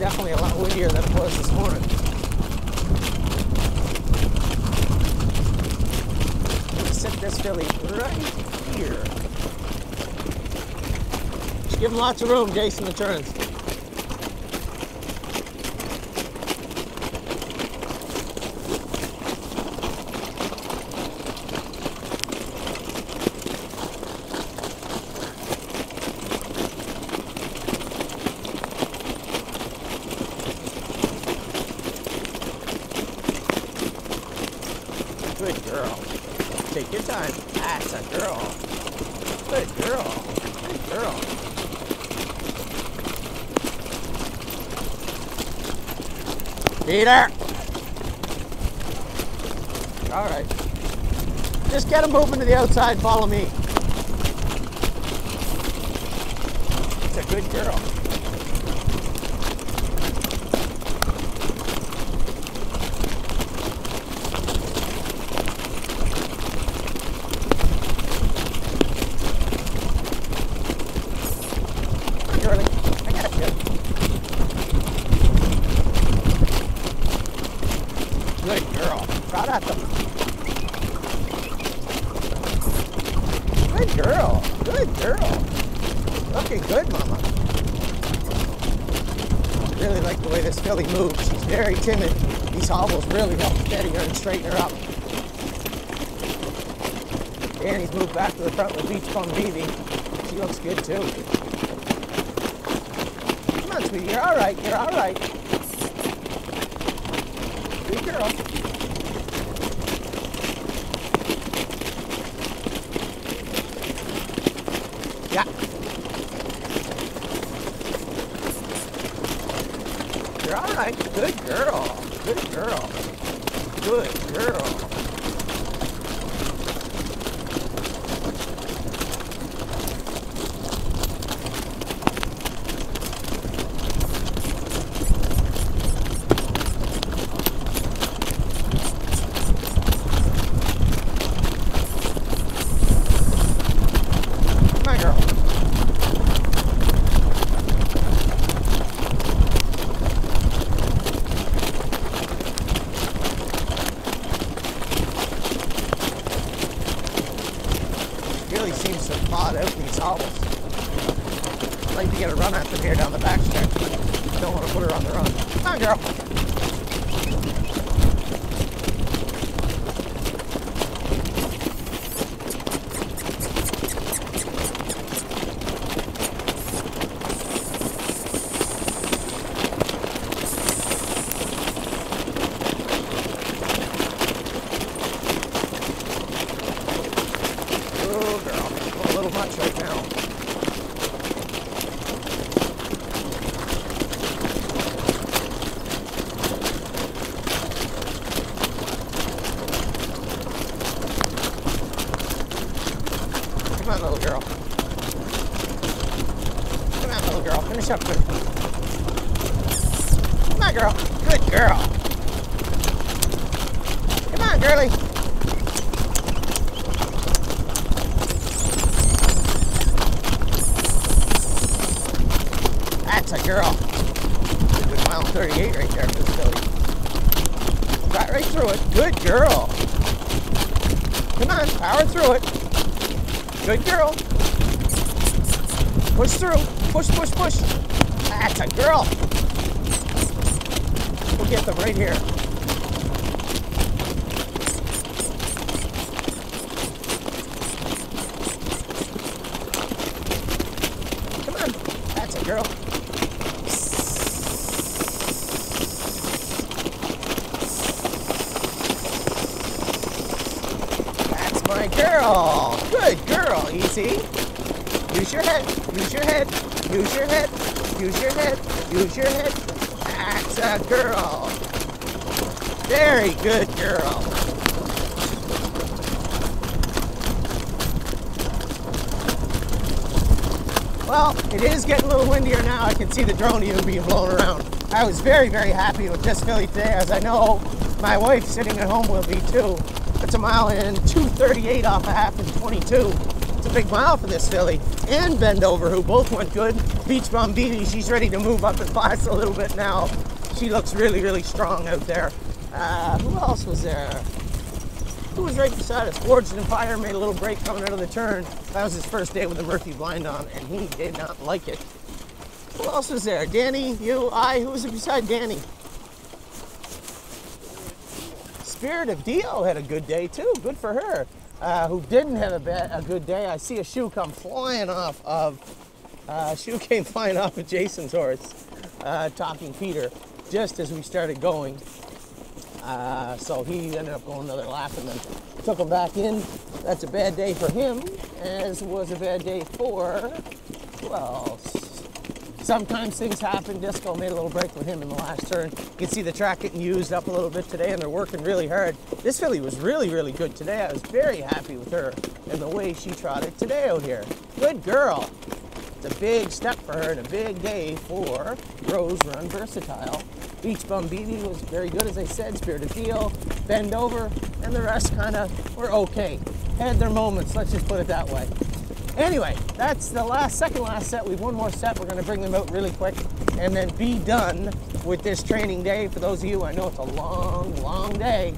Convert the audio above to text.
definitely a lot windier than it was this morning. Sit this filly right here. Just give him lots of room, Jason the turns. Good girl. Your time. That's a girl. Good girl. Good girl. Peter! All right. Just get him moving to the outside. Follow me. It's a good girl. Girlie, I got you. Good Good girl. Good girl. Looking good, Mama. I Really like the way this filly moves. She's very timid. These hobbles really help steady her and straighten her up. Danny's moved back to the front with Beach Bum BB. She looks good too. Come on, sweetie. You're all right. You're all right. Good girl. Yeah. You're all right. Good girl. Good girl. Good girl. Come on, girl. Really seems to plot I'd like to get a run them here down the back stretch. Don't want to put her on the run. Come on, girl. Oh, girl. A little much right now. Come on, little girl. Come on, little girl. Finish up good. Come on, girl. Good girl. Come on, girlie. That's a girl. Good mile 38 right there this filly. Got right through it. Good girl. Come on, power through it. Good girl. Push through. Push, push, push. That's a girl. We'll get them right here. Come on. That's a girl. That's my girl. Good girl, Easy. Use your head. Use your head. Use your head. Use your head. Use your head. That's a girl. Very good girl. Well, it is getting a little windier now. I can see the drone even being blown around. I was very, very happy with this filly today, as I know my wife sitting at home will be too. It's a mile and 238 off a half and 22. It's a big mile for this filly. And Ben Dover, who both went good. Beach Beauty, she's ready to move up in class a little bit now. She looks really, really strong out there. Uh, who else was there? Who was right beside us? Forged in Fire made a little break coming out of the turn. That was his first day with the Murphy blind on, and he did not like it. Who else was there? Danny, you, I. Who was it beside Danny? Spirit of Deo had a good day too. Good for her. Uh, who didn't have a, bad, a good day? I see a shoe come flying off of. Uh, shoe came flying off of Jason's horse, uh, talking Peter, just as we started going. Uh, so he ended up going another lap and then took him back in. That's a bad day for him, as was a bad day for who else? Sometimes things happen. Disco made a little break with him in the last turn. You can see the track getting used up a little bit today, and they're working really hard. This filly was really, really good today. I was very happy with her and the way she trotted today out here. Good girl. It's a big step for her and a big day for Rose Run Versatile. Beach Beauty was very good, as I said. Spirit of Deo, Ben Dover, and the rest kind of were okay. Had their moments, let's just put it that way. Anyway, that's the last, second last set. We've one more set. We're going to bring them out really quick and then be done with this training day. For those of you, I know it's a long, long day.